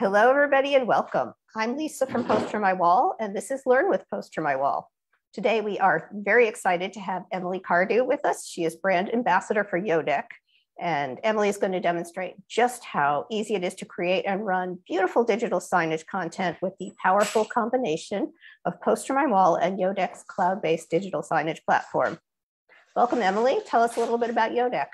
Hello, everybody, and welcome. I'm Lisa from Poster My Wall, and this is Learn with Poster My Wall. Today, we are very excited to have Emily Cardew with us. She is brand ambassador for Yodeck, and Emily is going to demonstrate just how easy it is to create and run beautiful digital signage content with the powerful combination of Poster My Wall and Yodeck's cloud-based digital signage platform. Welcome, Emily. Tell us a little bit about Yodeck.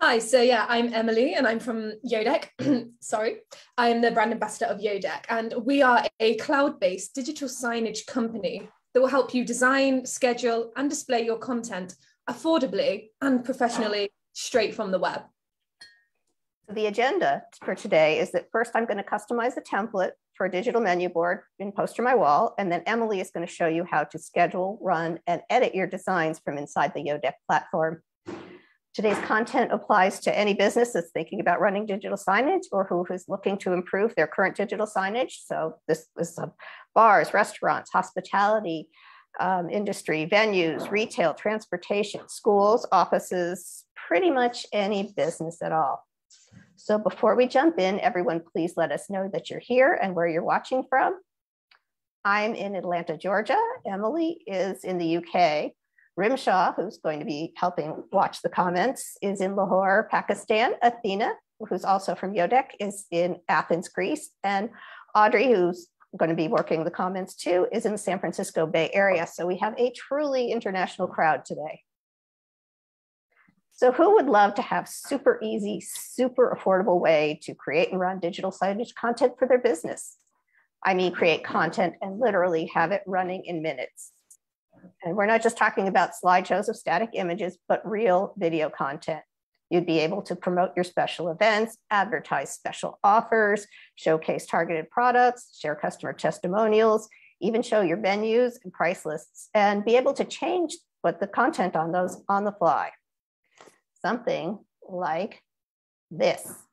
Hi, so yeah, I'm Emily and I'm from Yodeck. Sorry, I'm the brand ambassador of Yodeck, and we are a cloud based digital signage company that will help you design, schedule, and display your content affordably and professionally straight from the web. So the agenda for today is that first I'm going to customize the template for a digital menu board in Poster My Wall, and then Emily is going to show you how to schedule, run, and edit your designs from inside the Yodeck platform. Today's content applies to any business that's thinking about running digital signage or who is looking to improve their current digital signage. So this is uh, bars, restaurants, hospitality, um, industry, venues, retail, transportation, schools, offices, pretty much any business at all. So before we jump in, everyone, please let us know that you're here and where you're watching from. I'm in Atlanta, Georgia. Emily is in the UK. Rimsha, who's going to be helping watch the comments, is in Lahore, Pakistan. Athena, who's also from Yodeck, is in Athens, Greece. And Audrey, who's going to be working the comments too, is in the San Francisco Bay Area. So we have a truly international crowd today. So who would love to have super easy, super affordable way to create and run digital signage content for their business? I mean, create content and literally have it running in minutes. And we're not just talking about slideshows of static images, but real video content. You'd be able to promote your special events, advertise special offers, showcase targeted products, share customer testimonials, even show your menus and price lists, and be able to change what the content on those on the fly. Something like this.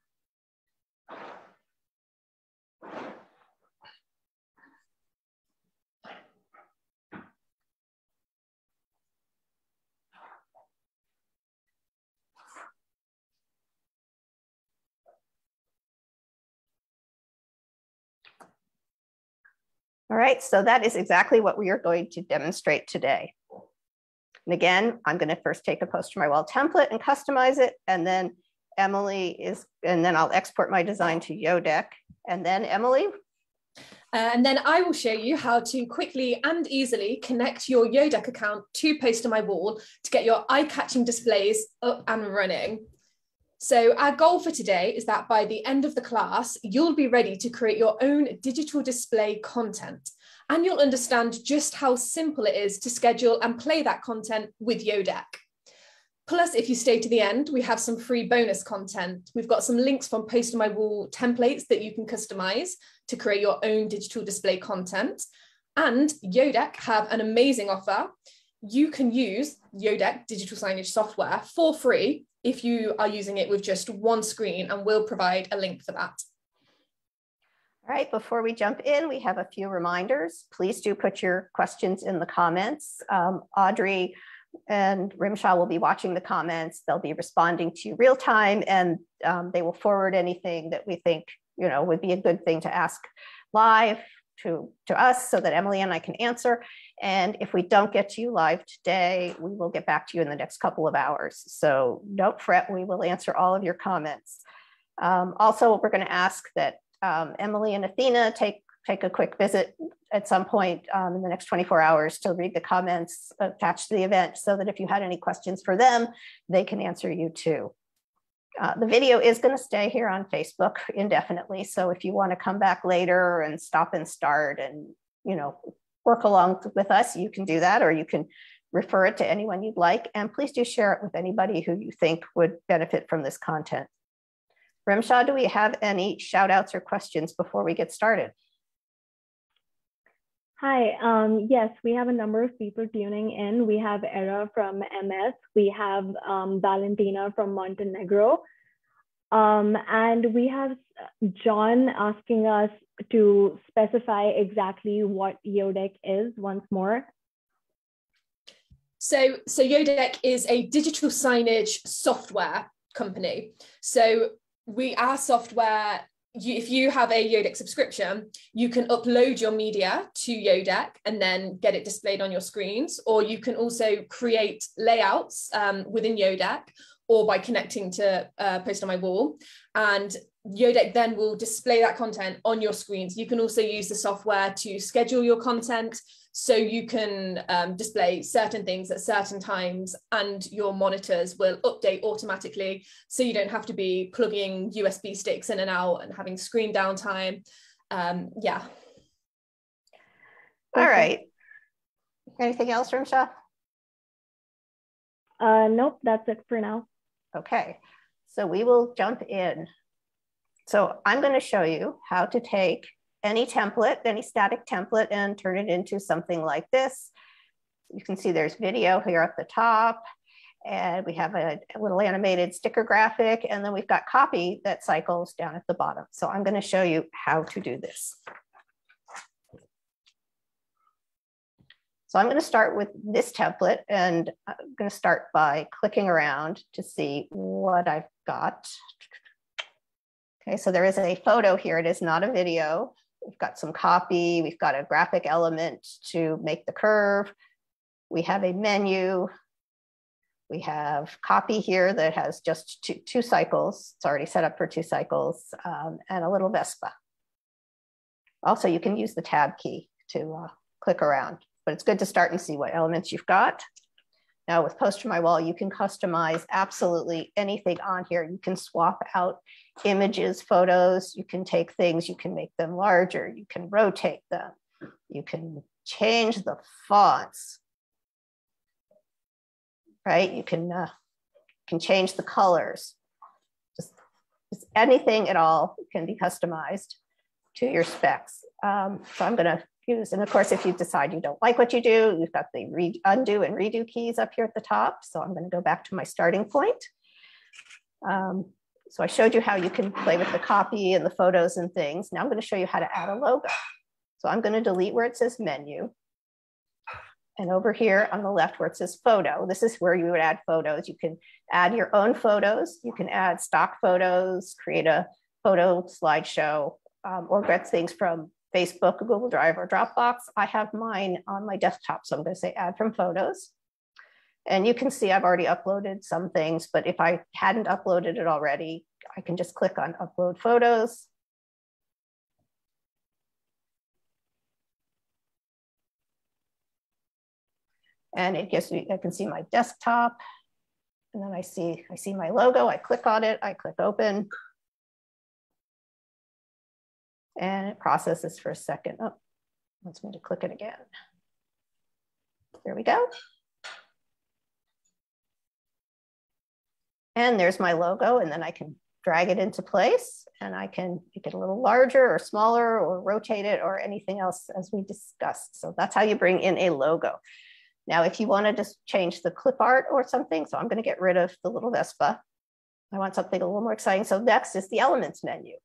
All right, so that is exactly what we are going to demonstrate today. And again, I'm gonna first take a Poster My Wall template and customize it. And then Emily is, and then I'll export my design to Yodeck. And then Emily. Uh, and then I will show you how to quickly and easily connect your Yodeck account to Poster My Wall to get your eye-catching displays up and running. So our goal for today is that by the end of the class, you'll be ready to create your own digital display content and you'll understand just how simple it is to schedule and play that content with Yodeck. Plus, if you stay to the end, we have some free bonus content. We've got some links from Poster My Wall templates that you can customize to create your own digital display content. And Yodeck have an amazing offer. You can use Yodeck digital signage software for free if you are using it with just one screen and we'll provide a link for that. All right, before we jump in, we have a few reminders. Please do put your questions in the comments. Um, Audrey and Rimsha will be watching the comments. They'll be responding to you real time and um, they will forward anything that we think you know would be a good thing to ask live to, to us so that Emily and I can answer. And if we don't get to you live today, we will get back to you in the next couple of hours. So don't fret, we will answer all of your comments. Um, also, we're going to ask that um, Emily and Athena take, take a quick visit at some point um, in the next 24 hours to read the comments attached to the event so that if you had any questions for them, they can answer you too. Uh, the video is going to stay here on Facebook indefinitely. So if you want to come back later and stop and start and, you know, work along with us, you can do that, or you can refer it to anyone you'd like. And please do share it with anybody who you think would benefit from this content. Rimsha, do we have any shout outs or questions before we get started? Hi, um, yes, we have a number of people tuning in. We have Era from MS, we have um, Valentina from Montenegro, um, and we have John asking us to specify exactly what Yodeck is once more. So, so Yodeck is a digital signage software company. So we our software you, if you have a Yodeck subscription, you can upload your media to Yodeck and then get it displayed on your screens, or you can also create layouts um, within Yodeck or by connecting to uh, Poster My Wall. And Yodeck then will display that content on your screens. You can also use the software to schedule your content so you can um, display certain things at certain times and your monitors will update automatically so you don't have to be plugging USB sticks in and out and having screen downtime. Um, yeah. All right. Anything else, Rimsha? Uh, nope, that's it for now. Okay, so we will jump in. So I'm going to show you how to take any template, any static template and turn it into something like this. You can see there's video here at the top and we have a, little animated sticker graphic and then we've got copy that cycles down at the bottom. So I'm gonna show you how to do this. So I'm gonna start with this template and I'm gonna start by clicking around to see what I've got. Okay, so there is a photo here. It is not a video. We've got some copy, we've got a graphic element to make the curve. We have a menu. We have copy here that has just two, two cycles. It's already set up for two cycles um, and a little Vespa. Also, you can use the tab key to uh, click around, but it's good to start and see what elements you've got. Now with Poster My Wall, you can customize absolutely anything on here. You can swap out images, photos, you can take things, you can make them larger, you can rotate them, you can change the fonts, right? You can, uh, can change the colors. Just, just anything at all can be customized to your specs. Um, so I'm gonna use, and of course, if you decide you don't like what you do, you've got the undo and redo keys up here at the top. So I'm gonna go back to my starting point. Um, so I showed you how you can play with the copy and the photos and things. Now I'm going to show you how to add a logo. So I'm going to delete where it says menu. And over here on the left where it says photo, this is where you would add photos. You can add your own photos. You can add stock photos, create a photo slideshow, um, or get things from Facebook, Google Drive, or Dropbox. I have mine on my desktop, so I'm going to say add from photos. And you can see I've already uploaded some things, but if I hadn't uploaded it already, I can just click on upload photos. And it gives me, I can see my desktop. And then I see, I see my logo, I click on it, I click open. And it processes for a second. Oh, wants me to click it again. There we go. And there's my logo, and then I can drag it into place and I can make it a little larger or smaller or rotate it or anything else as we discussed. So that's how you bring in a logo. Now, if you want to just change the clip art or something, so I'm going to get rid of the little Vespa. I want something a little more exciting. So next is the elements menu.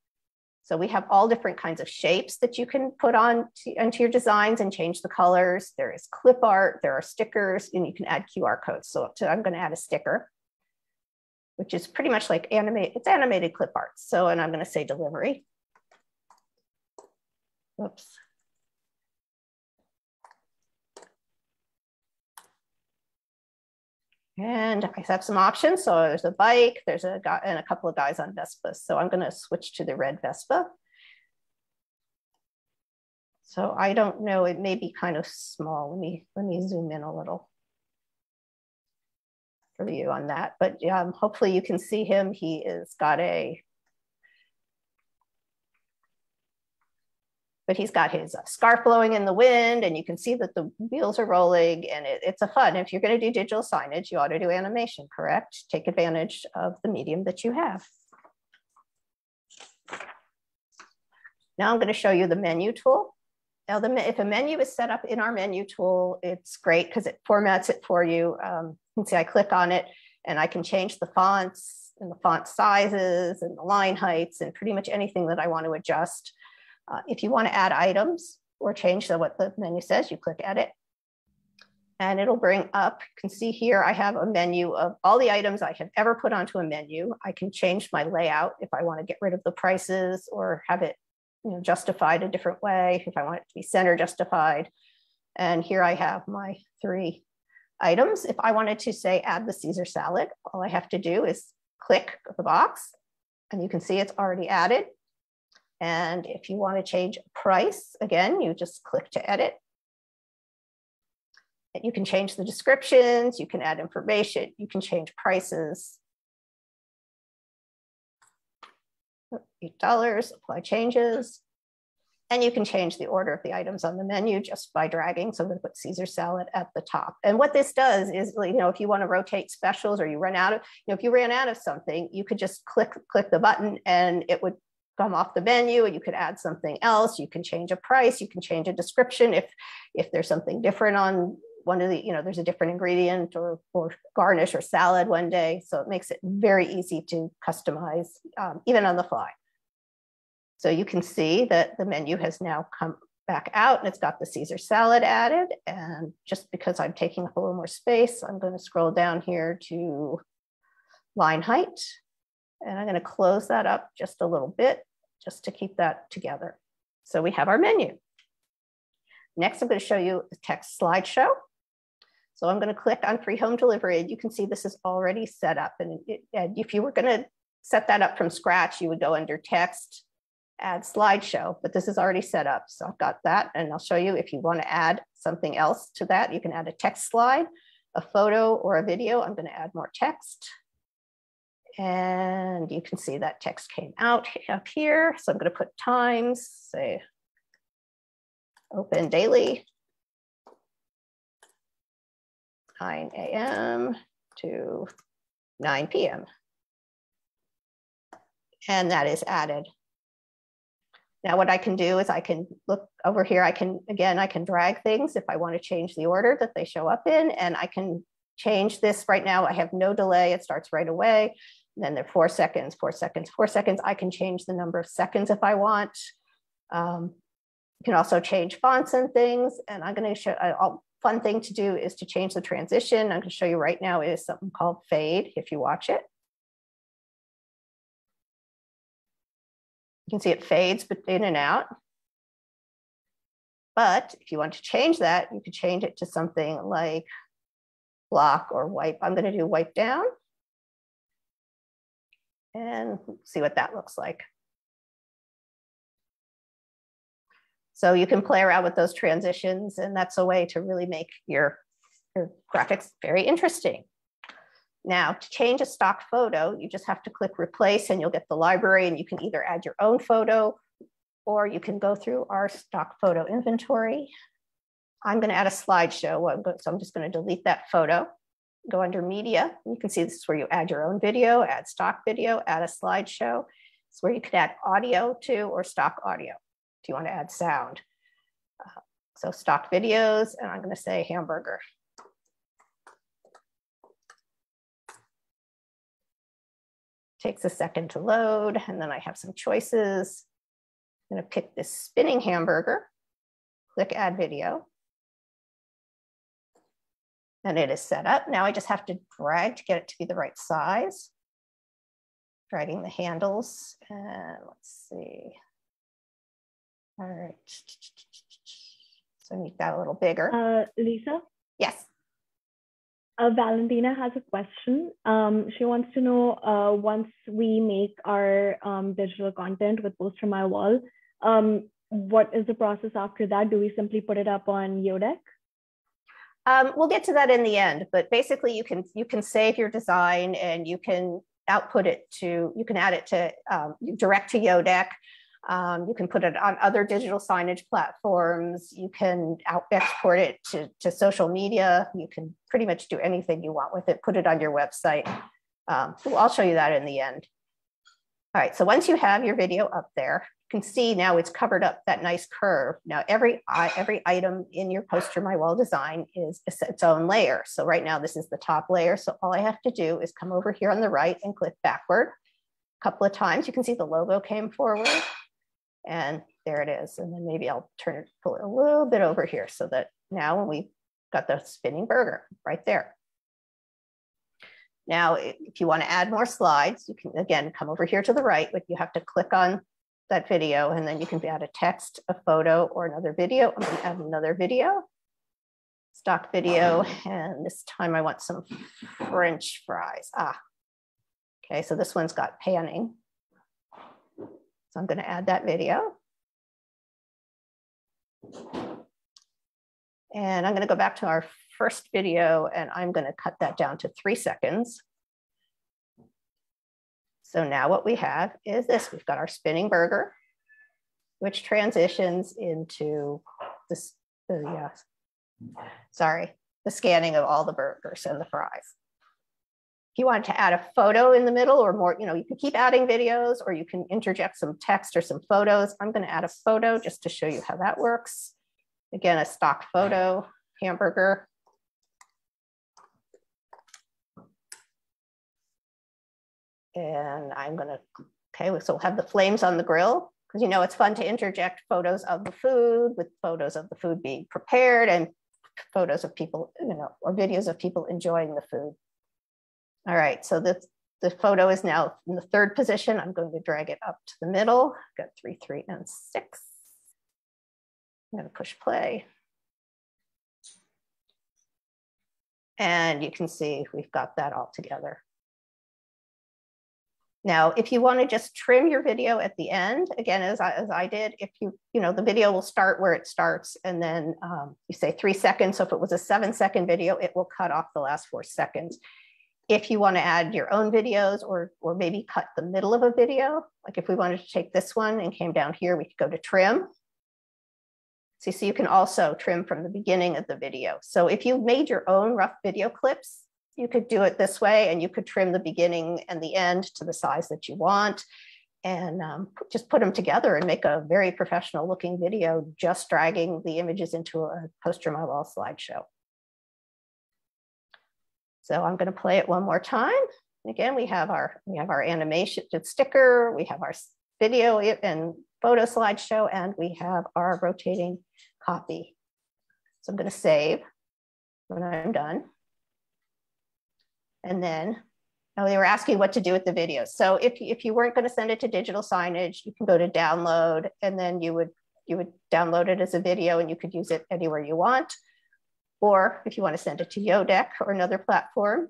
So we have all different kinds of shapes that you can put on to, into your designs and change the colors. There is clip art, there are stickers, and you can add QR codes. So I'm going to add a sticker which is pretty much like animate, it's animated clip art. So, and I'm gonna say delivery. Whoops. And I have some options. So there's a bike, there's a guy and a couple of guys on Vespa. So I'm gonna switch to the red Vespa. So I don't know, it may be kind of small. Let me, let me zoom in a little for you on that. But um, hopefully you can see him. He is got a, but he's got his uh, scarf blowing in the wind and you can see that the wheels are rolling and it, it's a fun. If you're gonna do digital signage, you ought to do animation, correct? Take advantage of the medium that you have. Now I'm gonna show you the menu tool. Now, the, if a menu is set up in our menu tool, it's great because it formats it for you. Um, you can see I click on it and I can change the fonts and the font sizes and the line heights and pretty much anything that I want to adjust. Uh, if you want to add items or change the, what the menu says, you click edit. and it'll bring up, you can see here, I have a menu of all the items I have ever put onto a menu. I can change my layout if I want to get rid of the prices or have it you know, justified a different way, if I want it to be center justified. And here I have my three items. If I wanted to say add the Caesar salad, all I have to do is click the box and you can see it's already added. And if you want to change price, again, you just click to edit you can change the descriptions, you can add information, you can change prices. $8, apply changes. And you can change the order of the items on the menu just by dragging. So I'm going to put Caesar salad at the top. And what this does is, you know, if you want to rotate specials or you run out of, you know, if you ran out of something, you could just click click the button and it would come off the menu and you could add something else. You can change a price. You can change a description if if there's something different on one of the, you know, there's a different ingredient or, or garnish or salad one day. So it makes it very easy to customize um, even on the fly. So you can see that the menu has now come back out and it's got the Caesar salad added. And just because I'm taking up a little more space, I'm going to scroll down here to line height. And I'm going to close that up just a little bit just to keep that together. So we have our menu. Next, I'm going to show you a text slideshow. So I'm going to click on free home delivery and you can see this is already set up. And, it, and if you were going to set that up from scratch, you would go under text, add slideshow, but this is already set up. So I've got that and I'll show you if you want to add something else to that, you can add a text slide, a photo or a video. I'm going to add more text. And you can see that text came out up here. So I'm going to put times, say open daily 9 a.m. to 9 p.m. And that is added. Now what I can do is I can look over here, I can, again, I can drag things if I wanna change the order that they show up in and I can change this right now. I have no delay, it starts right away. then they're four seconds, four seconds, four seconds. I can change the number of seconds if I want. Um, you can also change fonts and things. And I'm gonna show, I'll fun thing to do is to change the transition. I'm going to show you right now is something called fade if you watch it. You can see it fades in and out. But if you want to change that, you could change it to something like block or wipe. I'm going to do wipe down and see what that looks like. So you can play around with those transitions and that's a way to really make your, your graphics very interesting. Now to change a stock photo, you just have to click replace and you'll get the library and you can either add your own photo or you can go through our stock photo inventory. I'm gonna add a slideshow, so I'm just gonna delete that photo, go under media. You can see this is where you add your own video, add stock video, add a slideshow. It's where you could add audio to or stock audio if you want to add sound. Uh, so stock videos, and I'm going to say hamburger. Takes a second to load, and then I have some choices. I'm going to pick this spinning hamburger, click add video. And it is set up. Now I just have to drag to get it to be the right size. Dragging the handles, and let's see. All right. So make that a little bigger. Uh, Lisa? Yes. Uh, Valentina has a question. Um, she wants to know uh, once we make our um, digital content with Poster My Wall, um, what is the process after that? Do we simply put it up on Yodeck? Um, we'll get to that in the end, but basically you can you can save your design and you can output it to you can add it to um, direct to Yodeck. Um, you can put it on other digital signage platforms. You can export it to, to social media. You can pretty much do anything you want with it, put it on your website. Um, I'll show you that in the end. All right, so once you have your video up there, you can see now it's covered up that nice curve. Now every, every item in your poster my wall design is its own layer. So right now this is the top layer. So all I have to do is come over here on the right and click backward a couple of times. You can see the logo came forward. And there it is. And then maybe I'll turn it, pull it a little bit over here so that now when we got the spinning burger right there. Now, if you want to add more slides, you can again come over here to the right, but you have to click on that video and then you can add a text, a photo, or another video. I'm going to add another video, stock video, and this time I want some French fries. Ah, okay, so this one's got panning. So I'm going to add that video. And I'm going to go back to our first video and I'm going to cut that down to three seconds. So now what we have is this. We've got our spinning burger, which transitions into this, the, uh, sorry, the scanning of all the burgers and the fries. If you want to add a photo in the middle or more, you know, you can keep adding videos or you can interject some text or some photos. I'm going to add a photo just to show you how that works. Again, a stock photo, hamburger. And I'm gonna, okay, so we'll have the flames on the grill because you know it's fun to interject photos of the food with photos of the food being prepared and photos of people, you know, or videos of people enjoying the food. All right, so the, the photo is now in the third position. I'm going to drag it up to the middle. Got three, three, and six. I'm to push play. And you can see we've got that all together. Now, if you want to just trim your video at the end, again, as I, as I did, if you, you know, the video will start where it starts and then um, you say three seconds. So if it was a seven second video, it will cut off the last four seconds. If you want to add your own videos or, or maybe cut the middle of a video, like if we wanted to take this one and came down here, we could go to trim See, so you can also trim from the beginning of the video. So if you made your own rough video clips, you could do it this way and you could trim the beginning and the end to the size that you want and um, just put them together and make a very professional looking video, just dragging the images into a poster my wall slideshow. So I'm gonna play it one more time. Again, we have our, we have our animation sticker, we have our video and photo slideshow, and we have our rotating copy. So I'm going to save when I'm done. And then oh, they were asking what to do with the video. So if, if you weren't going to send it to digital signage, you can go to download and then you would you would download it as a video and you could use it anywhere you want. Or if you want to send it to Yodeck or another platform,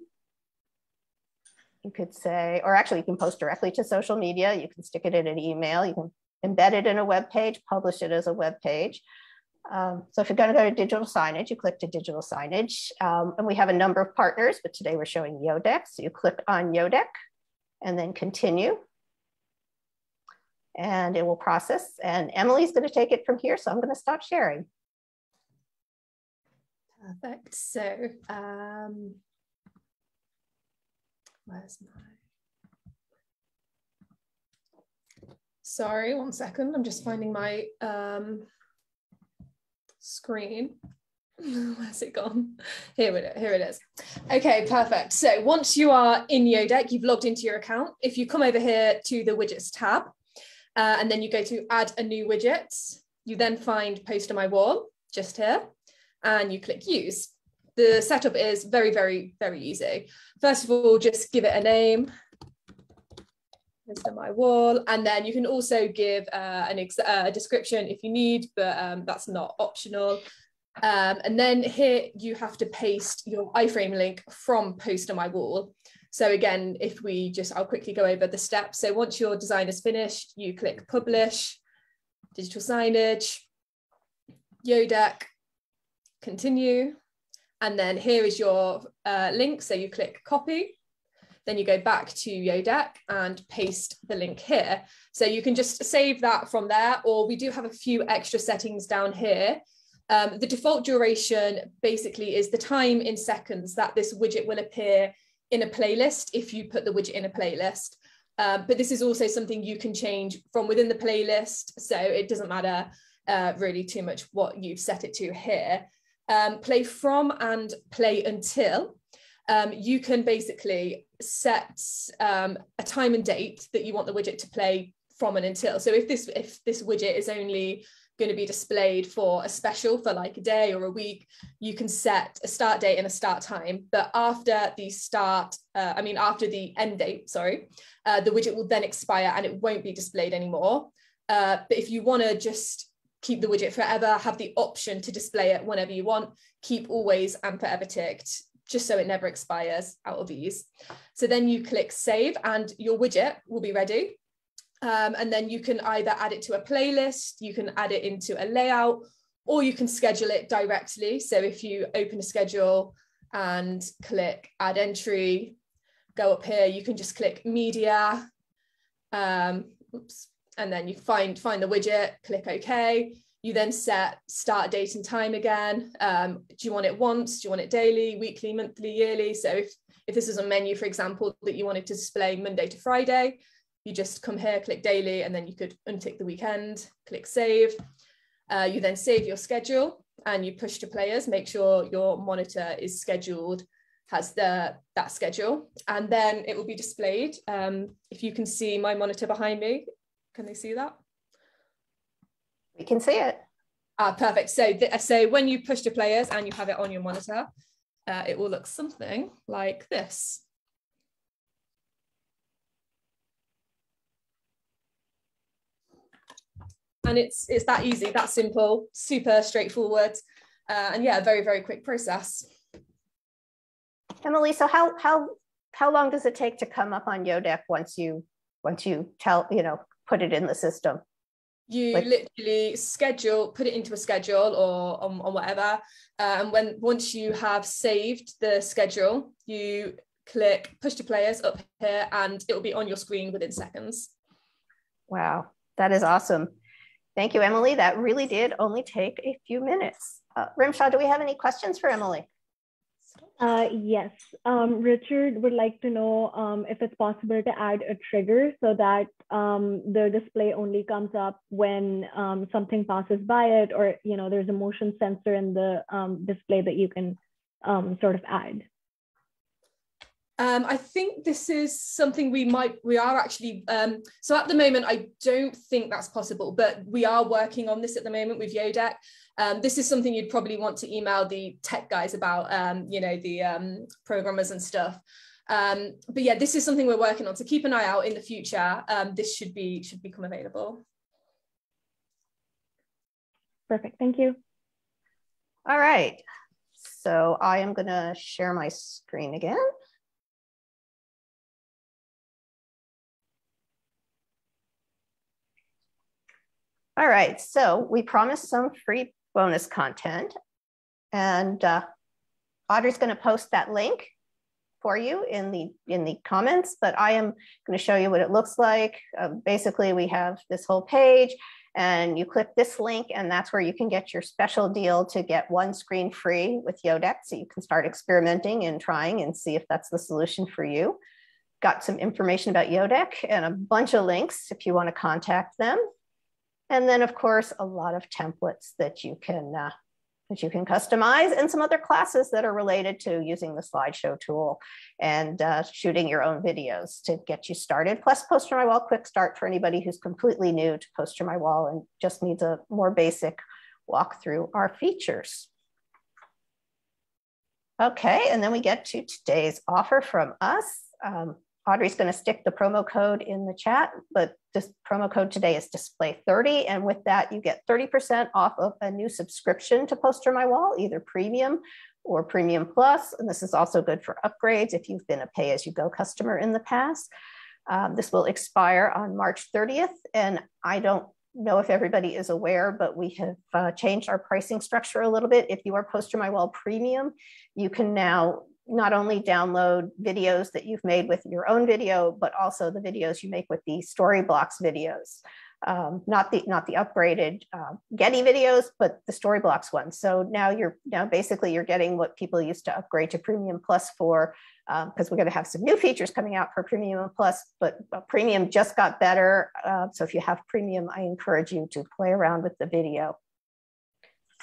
you could say, or actually you can post directly to social media. You can stick it in an email. You can embed it in a web page, publish it as a web page. Um, so if you're going to go to digital signage, you click to digital signage. Um, and we have a number of partners, but today we're showing Yodeck. So you click on Yodeck and then continue. And it will process. And Emily's going to take it from here. So I'm going to stop sharing. Perfect. So um, where's my Sorry, one second. I'm just finding my um, screen. Where's it gone? Here it, here it is. Okay, perfect. So once you are in Yodeck, you've logged into your account. If you come over here to the widgets tab, uh, and then you go to add a new widget, you then find Poster My Wall just here, and you click use. The setup is very, very, very easy. First of all, just give it a name on my wall. And then you can also give uh, an ex- uh, a description if you need, but um, that's not optional. Um, and then here you have to paste your iframe link from Poster My Wall. So again, if we just, I'll quickly go over the steps. So once your design is finished, you click publish, digital signage, Yodeck, continue. And then here is your uh, link. So you click copy then you go back to Yodeck and paste the link here. So you can just save that from there, or we do have a few extra settings down here. Um, the default duration basically is the time in seconds that this widget will appear in a playlist if you put the widget in a playlist. Um, but this is also something you can change from within the playlist. So it doesn't matter uh, really too much what you've set it to here. Um, play from and play until um, you can basically set um, a time and date that you want the widget to play from and until. So if this if this widget is only going to be displayed for a special for like a day or a week, you can set a start date and a start time. But after the start, uh, I mean, after the end date, sorry, uh, the widget will then expire and it won't be displayed anymore. Uh, but if you want to just keep the widget forever, have the option to display it whenever you want, keep always and forever ticked, just so it never expires out of ease. So then you click save and your widget will be ready. Um, and then you can either add it to a playlist, you can add it into a layout, or you can schedule it directly. So if you open a schedule and click add entry, go up here, you can just click media, um, oops, and then you find, find the widget, click OK. You then set start date and time again. Um, do you want it once? Do you want it daily, weekly, monthly, yearly? So if, if this is a menu, for example, that you wanted to display Monday to Friday, you just come here, click daily, and then you could untick the weekend, click save. Uh, you then save your schedule and you push to players, make sure your monitor is scheduled, has the that schedule, and then it will be displayed. Um, if you can see my monitor behind me, can they see that? We can see it. Ah, perfect. So, so when you push to players and you have it on your monitor, uh, it will look something like this. and it's it's that easy that simple super straightforward uh, and yeah very very quick process emily so how how how long does it take to come up on yodeck once you once you tell you know put it in the system you like, literally schedule put it into a schedule or on, on whatever uh, and when once you have saved the schedule you click push to players up here and it will be on your screen within seconds wow that is awesome Thank you, Emily. That really did only take a few minutes. Uh, Rimsha, do we have any questions for Emily? Uh, yes, um, Richard would like to know um, if it's possible to add a trigger so that um, the display only comes up when um, something passes by it or, you know, there's a motion sensor in the um, display that you can um, sort of add. Um, I think this is something we might, we are actually, um, so at the moment, I don't think that's possible, but we are working on this at the moment with Yodeck. Um, this is something you'd probably want to email the tech guys about, um, you know, the um, programmers and stuff. Um, but yeah, this is something we're working on. So keep an eye out in the future. this should be, should become available. Perfect, thank you. All right, so I am gonna share my screen again. All right, so we promised some free bonus content and uh, Audrey's gonna post that link for you in the in the comments, but I am gonna show you what it looks like. Uh, basically, we have this whole page and you click this link and that's where you can get your special deal to get one screen free with Yodeck so you can start experimenting and trying and see if that's the solution for you. Got some information about Yodeck and a bunch of links if you wanna contact them. And then of course, a lot of templates that you can uh, that you can customize and some other classes that are related to using the slideshow tool and uh, shooting your own videos to get you started. Plus Poster My Wall Quick Start for anybody who's completely new to Poster My Wall and just needs a more basic walk through our features. Okay, and then we get to today's offer from us. Um, Audrey's going to stick the promo code in the chat, but this promo code today is display 30. And with that, you get 30% off of a new subscription to Poster My Wall, either premium or premium plus. And this is also good for upgrades if you've been a pay as you go customer in the past. Um, this will expire on March 30th. And I don't know if everybody is aware, but we have uh, changed our pricing structure a little bit. If you are Poster My Wall Premium, you can now not only download videos that you've made with your own video, but also the videos you make with the Storyblocks videos. Um, not the not the upgraded uh, Getty videos, but the Storyblocks ones. So now you're now basically you're getting what people used to upgrade to Premium Plus for, because um, we're going to have some new features coming out for Premium Plus. But uh, Premium just got better. Uh, so if you have Premium, I encourage you to play around with the video.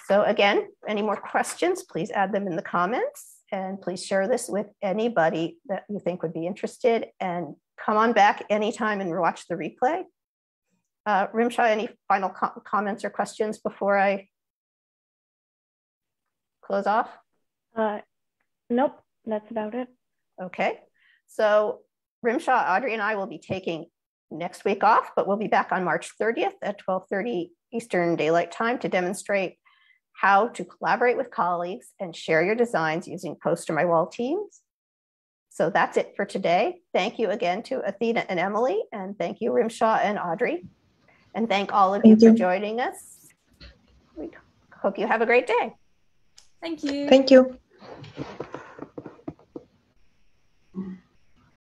So again, any more questions? Please add them in the comments. And please share this with anybody that you think would be interested and come on back anytime and watch the replay. Uh, Rimsha, any final co comments or questions before I close off? Uh, nope, that's about it. Okay, so Rimsha, Audrey, and I will be taking next week off, but we'll be back on March 30th at 12:30 Eastern Daylight Time to demonstrate how to collaborate with colleagues and share your designs using Poster My Wall Teams. So that's it for today. Thank you again to Athena and Emily, and thank you Rimsha and Audrey. And thank all of you, Thank you. for joining us. We hope you have a great day. Thank you. Thank you.